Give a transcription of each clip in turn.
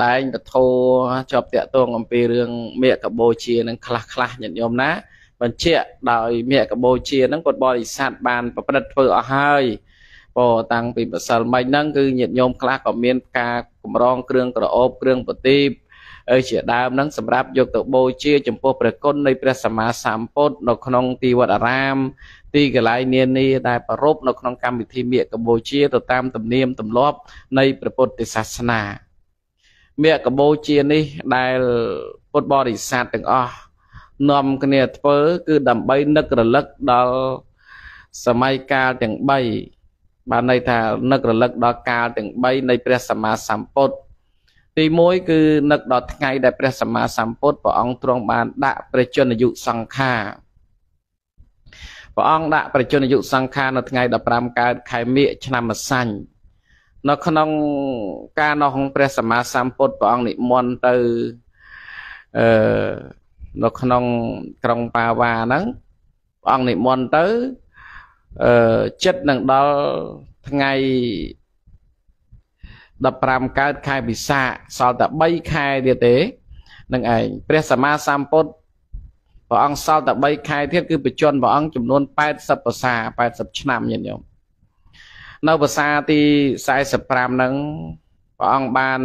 ដែងពធជាប់តាក់ទងអំពីរឿងមេកបូជានឹងខ្លះខ្លះញាតិញោមណាបញ្ជាក់ដោយមេកបូជានឹងពុទ្ធបរិស័ទបានប្រព្រឹត្តធ្វើអស់ហើយពោតាំងពីម្សិលមិញហ្នឹងគឺញាតិញោមខ្លះក៏មានការកម្រងគ្រឿងក្រអូបគ្រឿងប្រទីបអីជាដើមហ្នឹងសម្រាប់យកទៅបូជា ចំពោះព្រះគុណនៃព្រះសម្មាសម្ពុទ្ធនៅក្នុងទីវត្តអារាម ទីកន្លែងនានាដែលប្រពនៅក្នុងកម្មវិធីមេកបូជាទៅតាមទំនៀមទម្លាប់នៃព្រះពុទ្ធសាសនា មេកបូជានេះដែលពុទ្ធបរិស័ទទាំងអស់នាំគ្នាធ្វើគឺដើម្បីនឹករលឹកដល់សម័យកាលទាំង3បានន័យថានឹករលឹកដល់កាលទាំង3នៃព្រះសម្មាសម្ពុទ្ធទី1គឺនឹកដល់ថ្ងៃដែលព្រះសម្មាសម្ពុទ្ធព្រះអង្គទ្រង់បានដាក់ព្រះជន្មយុសង្ខារព្រះអង្គដាក់ព្រះជន្មយុសង្ខារនៅថ្ងៃ15កើតខែមិញឆ្នាំម្សាញ់ នៅក្នុងការនោះព្រះសម្មាសម្ពុទ្ធព្រះអង្គនិមន្តទៅអឺនៅក្នុងក្រុងបាវ៉ាហ្នឹងព្រះអង្គនិមន្តទៅអឺចិត្តនឹងដល់ថ្ងៃ15កើតខែពិសាសល់តែ3ខែទៀតទេនឹងឯងព្រះសម្មាសម្ពុទ្ធព្រះអង្គសល់តែ3ខែទៀតគឺបច្ចុប្បន្នព្រះអង្គចំនួន80ភាសា80ឆ្នាំញាតិញោម នៅភាសាទី45ហ្នឹងព្រះអង្គបាន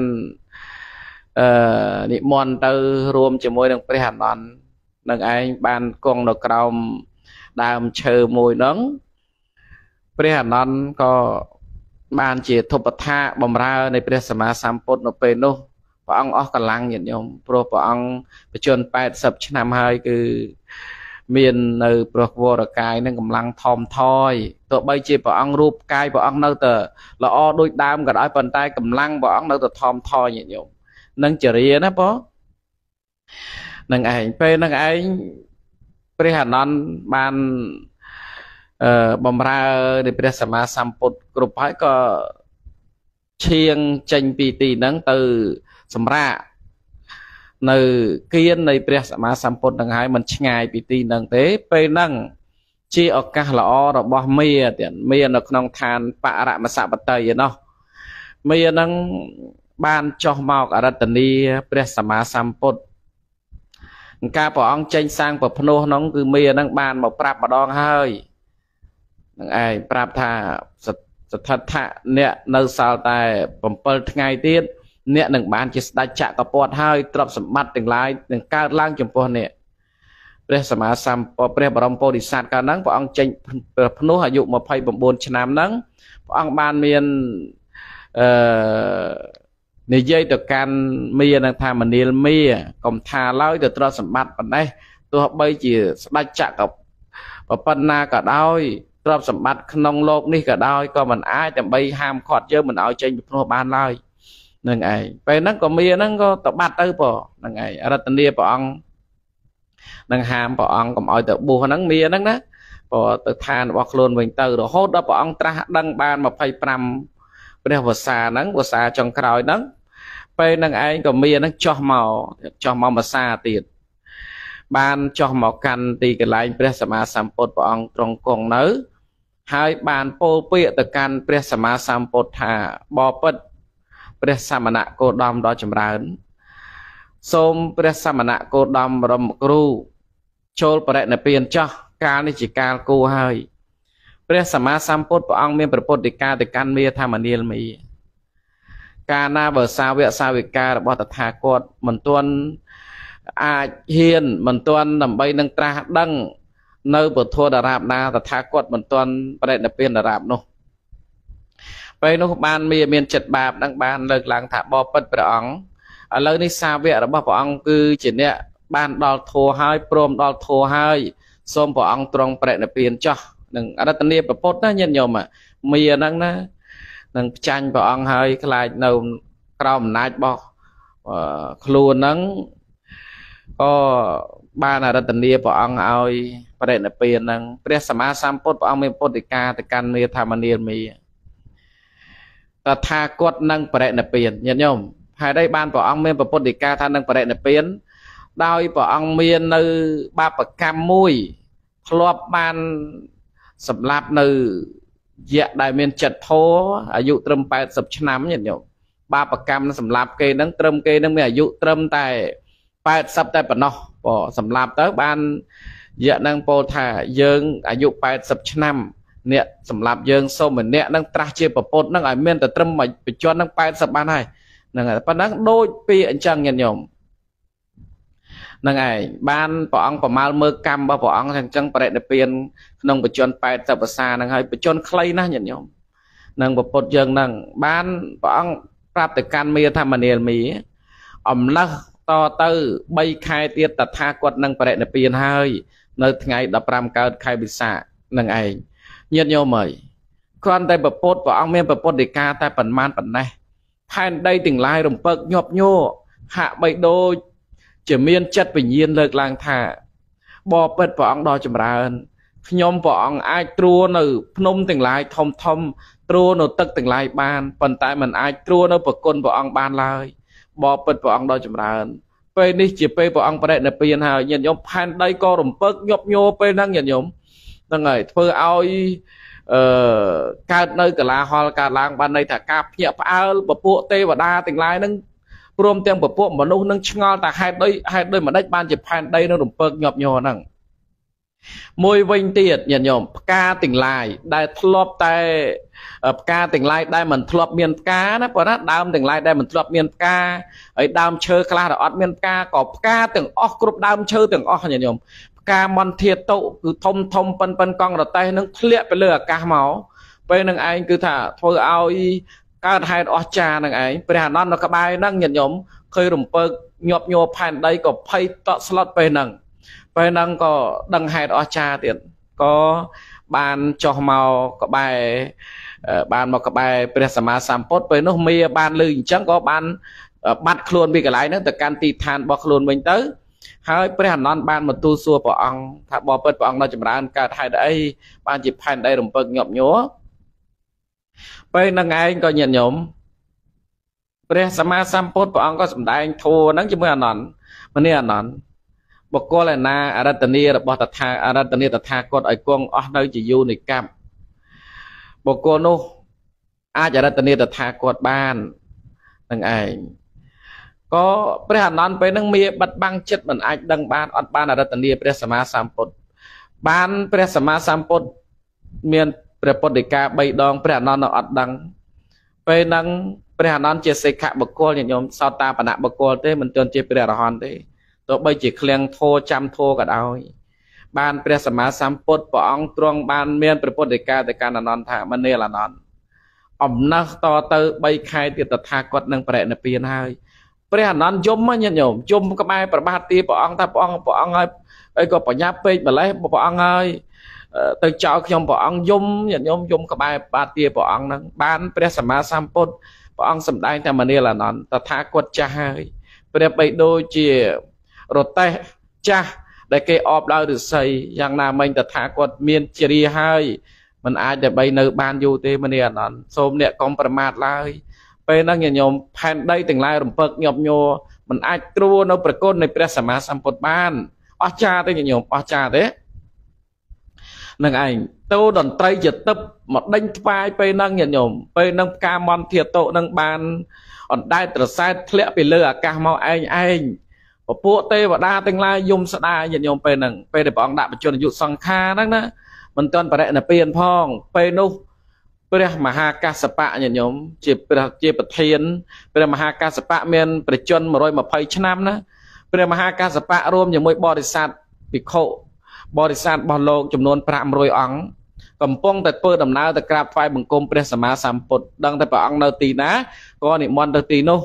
អឺនិមន្តទៅរួមជាមួយនឹងព្រះអនន្តនឹងឯងបានគង់នៅក្រោមដើមឈើមួយហ្នឹងព្រះអនន្តក៏បានជាធពថាបំរើនៃព្រះសម្មាសម្ពុទ្ធនៅពេលនោះព្រះអង្គអស់កម្លាំងញាតិញោមព្រោះព្រះអង្គបច្ចុប្បន្ន80ឆ្នាំហើយគឺ មាននៅព្រោះវរកាយនឹងកម្លាំងថមថយទោះបីជាព្រះអង្គរូបកាយព្រះអង្គនៅតែល្អដូចដើមក៏ដោយប៉ុន្តែកម្លាំងព្រះអង្គនៅតែថមថយញាតិញោមនឹងចរិយាណាបងនឹងឯងពេលនឹងឯងព្រះអនន្តបានអឺបំរើនៃព្រះសម្មាសម្ពុទ្ធគ្រប់ហើយក៏ឈៀងចេញពីទីហ្នឹងទៅសម្រាក នៅគៀននៃព្រះសម្មាសម្ពុទ្ធនឹងហើយមិនឆ្ងាយពីទីហ្នឹងទេពេលហ្នឹងជាឱកាសល្អរបស់មាទៀតមានៅក្នុងឋានបរមសបតីឯណោះមាហ្នឹងបានចោះមកអរតនីព្រះសម្មាសម្ពុទ្ធការព្រះអង្គចេញសាងប្រភ្នោះហ្នឹងគឺមាហ្នឹងបានមកប្រាប់ម្ដងហើយនឹងឯងប្រាប់ថាស្ថិតថាអ្នកនៅសល់តែ7ថ្ងៃទៀត អ្នកនឹងបានជាស្ដេចចក្រពត្តិហើយទ្រព្យសម្បត្តិទាំងឡាយនឹងកើតឡើងចំពោះអ្នកព្រះសម្មាសម្ពុទ្ធព្រះបរមពោធិសត្វកាលហ្នឹងព្រះអង្គចេញព្រះភ្នោះអាយុ29ឆ្នាំហ្នឹងព្រះអង្គបានមានអឺនិយាយទៅកាន់មីនឹងថាមនាលមីកុំថាឡើយទៅទ្រព្យសម្បត្តិប៉ុណ្ណេះទោះបីជាស្ដេចចក្រប៉ុណ្ណាក៏ដោយទ្រព្យសម្បត្តិក្នុងโลกនេះក៏ដោយក៏មិនអាចដើម្បីហាមឃាត់យើងមិនឲ្យចេញពីភ្នោះបានឡើយ នឹងឯងពេលហ្នឹងក៏មានហ្នឹងក៏តបាត់ទៅប៉ុហ្នឹងឯងរតនីព្រះអង្គនឹងហាមព្រះអង្គកុំឲ្យទៅបួសហ្នឹងមានហ្នឹងណាព្រោះទៅឋានរបស់ខ្លួនវិញទៅរហូតដល់ព្រះអង្គត្រាស់ដឹងបាន25ព្រះវសាហ្នឹងវសាចុងក្រោយហ្នឹងពេលហ្នឹងឯងក៏មានហ្នឹងចោះមកចោះមកភាសាទៀតបានចោះមកកាន់ទីកន្លែងព្រះសម្មាសម្ពុទ្ធព្រះអង្គទ្រង់គង់នៅ ហើយបានពោលពាក្យទៅកាន់ព្រះសម្មាសម្ពុទ្ធថាបបិទ្ធ ព្រះសមណៈគោដំដ៏ចម្រើន សូមព្រះសមណៈគោដំរមគ្រូចូលបរិណិព្វានចោះកាលនេះជាកាលគូហើយព្រះសម្មាសម្ពុទ្ធព្រះអង្គមានប្រពុតិកាទៅកាន់មាធម្មនាលមីកាលណាបើសាវកសាវិការបស់តថាគតមិនទាន់អាចហ៊ានមិនទាន់ដើម្បីនឹងត្រាស់ដឹង នៅពុទ្ធដរាបណាតថាគតមិនទាន់បរិណិព្វានដរាបនោះ ពេលនោះបានមានមានចិត្តបាបនឹងបានលើកឡើងថាបបិទ្ធព្រះអង្គឥឡូវនេះសាវករបស់ព្រះអង្គគឺជាអ្នកបានដល់ធัวហើយព្រមដល់ធัวហើយសូមព្រះអង្គទ្រង់ប្រណិពានចោះនឹងអរតនីប្រពុតណាញាតិញោមមីហ្នឹងណានឹងផ្ចាញ់ព្រះអង្គហើយខ្លាចនៅក្រោមអំណាចរបស់ខ្លួនហ្នឹងក៏បានអរតនីព្រះអង្គឲ្យប្រណិពានហ្នឹងព្រះសម្មាសម្ពុទ្ធព្រះអង្គមានពុទ្ធិកាទៅកាន់មេធម្មនាលមីត ថាគតនឹងបរិណិព្វានញាតិញោមហេតុអីបានព្រះអង្គមានប្រពុទ្ធិកាថានឹងបរិណិព្វានដោយព្រះអង្គមាននៅបាបកម្មមួយធ្លាប់បានសម្លាប់នៅយៈដែលមានចិត្តធោអាយុត្រឹម80ឆ្នាំញាតិញោមបាបកម្មសម្លាប់គេហ្នឹងត្រឹមគេហ្នឹងមានអាយុត្រឹមតែ80តែប៉ុណ្ណោះបើសម្លាប់ទៅបានយៈហ្នឹងពោលថាយើងអាយុ80ឆ្នាំ អ្នកសម្រាប់យើងសូមម្នាក់នឹងត្រាស់ជាប្រពុតនឹងឲ្យមានតែត្រឹមបច្ចុប្បន្ននឹង80បានហើយហ្នឹងហើយប៉ុណ្ណឹងដូចពីអញ្ចឹងញាតិញោមហ្នឹងហើយបានព្រះអង្គប្រមាលមើលកម្មរបស់ព្រះអង្គអញ្ចឹងបរិនិព្វានក្នុងបច្ចុប្បន្ន80ភាសាហ្នឹងហើយបច្ចុប្បន្នខ្លីណាស់ញាតិញោមនឹងប្រពុតយើងហ្នឹងបានព្រះអង្គប្រាប់ទៅកាន់មេធម្មនាលមីអំណះតទៅ3ខែទៀតតថាគតនឹងបរិនិព្វានហើយ នៅថ្ងៃ15កើតខែវិសាខនឹងឯង ញាតិញោមអើយគ្រាន់តែប្រពុតព្រះអង្គមានប្រពុតដីកាតែប៉ុន្មានប៉ុណ្ណេះផែនដីទាំងឡាយរំពឹកញាប់ញ័រហាក់បីដូចជាមានចិត្តវិញ្ញាណលើកឡើងថាបបិទ្ធព្រះអង្គដ៏ចម្រើនខ្ញុំព្រះអង្គអាចត្រួនៅភ្នំទាំងឡាយធំធំត្រួនៅទឹកទាំងឡាយបានប៉ុន្តែมันអាចត្រួនៅប្រគុណព្រះអង្គបានឡើយបបិទ្ធព្រះអង្គដ៏ចម្រើនពេលនេះជាពេលព្រះអង្គបរិនិព្វានហើយញាតិញោមផែនដីក៏រំពឹកញាប់ញ័រពេលហ្នឹងញាតិញោម ហ្នឹងហើយធ្វើឲ្យអឺកើតនៅកលាហលកើតឡើងបានន័យថាការភ្ញាក់ផ្អើលពពួកទេវតាទាំងឡាយហ្នឹងព្រមទាំងពពួកមនុស្សនឹងឆ្ងល់តែហេតុដូចហេតុដូចមិនដេចបានជាផែនដីនឹងរំពើកញាប់ញ័រហ្នឹងមួយវិញទៀតញាតិញោមផ្កាទាំងឡាយដែលធ្លាប់តែផ្កាទាំងឡាយដែលមិនធ្លាប់មានផ្កាណាប៉ុន្តែដើមទាំងឡាយដែលមិនធ្លាប់មានផ្កាហើយដើមឈើខ្លះដែលអត់មានផ្កាក៏ផ្កាទាំងអស់គ្រប់ដើមឈើទាំងអស់ញាតិញោម ការមន្ធាតុគឺធំធំប៉ិនប៉ិនកង់រតេះនឹងធ្លាក់ទៅលើអាកាសមកពេលនឹងឯងគឺថាធ្វើឲ្យកើតហេតុអស្ចារ្យនឹងឯងព្រះអនន្តនៅក្បែរហ្នឹងញាតិញោមឃើញរំពើកញាប់ញ័រផែនដីក៏ភ័យតក់ស្លុតពេលហ្នឹងពេលហ្នឹងក៏ដឹងហេតុអស្ចារ្យទៀតក៏បានចុះមកក្បែរបានមកក្បែរព្រះសម្មាសម្ពុទ្ធពេលនោះមីបានលឺអញ្ចឹងក៏បានបាត់ខ្លួនពីកន្លែងហ្នឹងទៅកាន់ទីឋានរបស់ខ្លួនវិញទៅ ហើយព្រះអនន្តបានមកទូលសួរព្រះអង្គថាបបិទ្ធព្រះអង្គនៅចម្រើនកើតហេតុអីបានជាផែនដីរំពឹកញាប់ញ័រពេលនឹងឯងក៏ញាតិញោមព្រះសម្មាសម្ពុទ្ធព្រះអង្គក៏សម្ដែងធัวហ្នឹងជាមួយអនន្តម្នេះអនន្តបុគ្គលឯណាអរតនីរបស់តថាអរតនីតថាគតឲ្យគង់អស់នៅជាយូរនៃកម្មបុគ្គលនោះអាចអរតនីតថាគតបាននឹងឯង ក៏ព្រះអនន្តពេលហ្នឹងមានបិទបាំងចិត្តមិនអាចដឹងបានអត់បានអរតនីព្រះសម្មាសម្ពុទ្ធបានព្រះសម្មាសម្ពុទ្ធមានព្រះពុទ្ធដីកា3ដងព្រះអនន្តនៅអត់ដឹងពេលហ្នឹងព្រះអនន្តជាសិក្ខបុគ្គលញាតិញោមសោតាបណៈបុគ្គលទេមិនទាន់ជាព្រះអរហន្តទេទោះបីជាឃ្លាំងធោចាំធោក៏ដោយបានព្រះសម្មាសម្ពុទ្ធព្រះអង្គទ្រង់បានមានព្រះពុទ្ធដីកាទៅកាន់អនន្តថាមនាលអនន្តអំណះតទៅ3ខែទៀតតថាគតនឹងបរិនិព្វានហើយ ព្រះអនន្តយំញាតិញោមយំក្បែរប្របាទទីព្រះអង្គថាព្រះអង្គព្រះអង្គហើយអីក៏បញ្ញាពេកម្លេះព្រះអង្គហើយទៅចោលខ្ញុំព្រះអង្គយំញាតិញោមយំក្បែរបាទទាព្រះអង្គហ្នឹងបានព្រះសម្មាសម្ពុទ្ធព្រះអង្គសម្ដែងតែមនាលអនន្តតថាគតចាស់ហើយព្រះបីដូចជារទេះចាស់ដែលគេអបដោយឫស្សីយ៉ាងណាមិញតថាគតមានជ្រាហើយมันអាចដើម្បីនៅបានយូរទេមនាអនន្តសូមអ្នកកុំប្រមាថឡើយ ពេលហ្នឹងញាតិញោមផែនដីទាំងឡាយរំពឹកញាប់ញ័រมันអាចត្រួនៅប្រគុណនៃព្រះសម្មាសម្ពុទ្ធបានអស្ចារ្យទេញាតិញោមអស្ចារ្យទេនឹងឯងតោតន្ត្រីជាទឹកមកដេញថ្វាយពេលហ្នឹងញាតិញោមពេលហ្នឹងផ្កាមន្តធាតុហ្នឹងបានអណ្ដែតត្រសែតធ្លាក់ពីលើអាកាសមកឯងឯងពពួកទេវតាទាំងឡាយយំស្ដាយញាតិញោមពេលហ្នឹងពេលដែលព្រះអង្គដាក់បជនយុសង្ខារហ្នឹងណាមិនទាន់បរិណិព្វានផងពេលនោះ ព្រះមហាកាសបៈញាតិញោមជាព្រះជាប្រធានព្រះមហាកាសបៈមានប្រជជន120ឆ្នាំណាព្រះមហាកាសបៈរួមជាមួយបរិស័ទភិក្ខុបរិស័ទរបស់លោកចំនួន500អង្គកំពុងតែធ្វើដំណើរទៅក្រាបថ្វាយបង្គំព្រះសម្មាសម្ពុទ្ធដឹងតែព្រះអង្គនៅទីណាក៏និមន្តទៅទីនោះ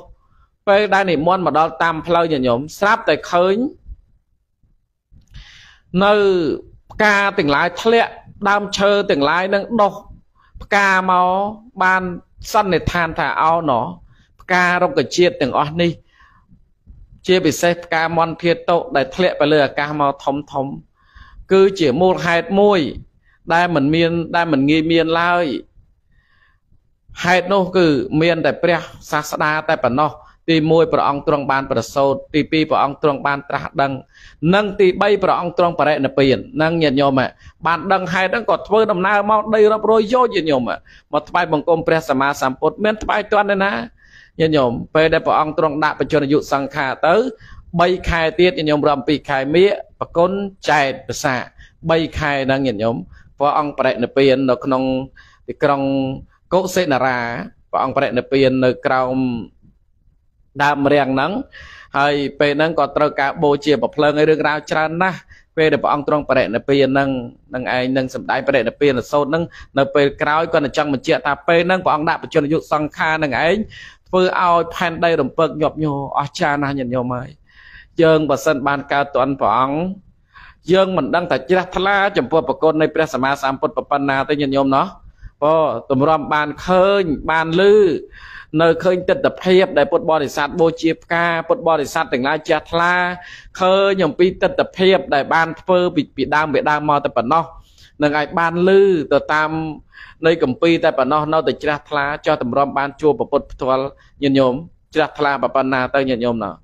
ពេលដែលនិមន្តមកដល់តាមផ្លូវញញោមស្រាប់តែឃើញនៅផ្កាទាំងឡាយធ្លាក់ដើមឈើទាំងឡាយនឹងដុះ ផ្កាមកបានសន្និដ្ឋានថាអោណោផ្ការុក្ខជាតិទាំងអស់នេះ ជាពិសេសផ្កាមន្តធាតុដែលធ្លាក់ទៅលើអាកាសមកធំធំ គឺជាមូលហេតុមួយ ដែលមិនមានដែលមិនងាយមានឡើយហេតុនោះគឺមានតែព្រះសាស្តាតែប៉ុណ្ណោះ ទី1ព្រះអង្គទ្រង់បានប្រសូតទី2ព្រះអង្គទ្រង់បានត្រាស់ដឹងនិងទី3ព្រះអង្គទ្រង់បរិណិព្វាននឹងញាតិញោមបានដឹងហេតុហ្នឹងក៏ធ្វើដំណើរមកដីរាប់រយយោជញាតិញោមមកថ្វាយបង្គំព្រះសម្មាសម្ពុទ្ធមានថ្វាយទាន់ទេណាញាតិញោមពេលដែលព្រះអង្គទ្រង់ដាក់បញ្ជនអាយុសង្ខារទៅ3ខែទៀតញាតិញោមរំពីខែមេបគុណចែកភាសា3ខែហ្នឹងញាតិញោមព្រះអង្គបរិនិព្វាននៅក្នុងទីក្រុងកុសិនារាព្រះអង្គបរិនិព្វាននៅក្រោម ដើមរាំងហ្នឹងហើយពេលហ្នឹងក៏ត្រូវការបូជាប្រភ្លើងឲ្យរឿងរ៉ាវច្រើនណាស់ពេលដែលព្រះអង្គទ្រង់បរិនិព្វានហ្នឹងនឹងឯងនឹងសម្ដែងបរិនិព្វានសោតហ្នឹងនៅពេលក្រោយគាត់នឹងចង់បញ្ជាក់ថាពេលហ្នឹងព្រះអង្គដាក់បញ្ជនយុសង្ខារនឹងឯងធ្វើឲ្យផែនដីរំពឹកញាប់ញ័រអស្ចារ្យណាស់ញាតិញោមហើយយើងបើសិនបានកើតតន់ព្រះអង្គយើងមិនដឹងថាជ្រះថ្លាចំពោះប្រគុណនៃព្រះសម្មាសម្ពុទ្ធប៉ុណ្ណាទេញាតិញោមណោះ ព្រោះទម្រាំបានឃើញបានឮនៅឃើញទស្សនភាពដែលពុទ្ធបរិស័ទបូជាផ្កាពុទ្ធបរិស័ទទាំងឡាយជ្រះថ្លាឃើញអំពីទស្សនភាពដែលបានធ្វើពីពីដើមពីដើមមកតែប៉ុណ្ណោះនឹងឲ្យបានឮទៅតាមនៃកម្ពីតែប៉ុណ្ណោះនៅតែជ្រះថ្លាចោះតម្រាំបានជួបពុទ្ធផ្ទាល់ញាតិញោមជ្រះថ្លាប៉ុណ្ណាទៅញាតិញោមណោះ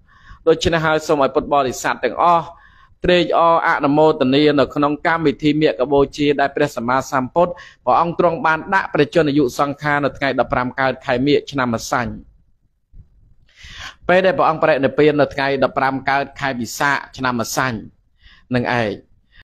ដូច្នេះហើយសូមឲ្យពុទ្ធបរិស័ទទាំងអស់ ត្រេកអរអនុមោទនានៅក្នុងកម្មវិធីមេកបូជាដែលព្រះសម្មាសម្ពុទ្ធព្រះអង្គទ្រង់បានដាក់ប្រជជនអាយុសង្ខារនៅថ្ងៃ15កើតខែមិញឆ្នាំម្សាញ់ពេលដែលព្រះអង្គបរិនិព្វាននៅថ្ងៃ15កើតខែវិសាខឆ្នាំម្សាញ់នឹងឯង